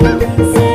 Sim.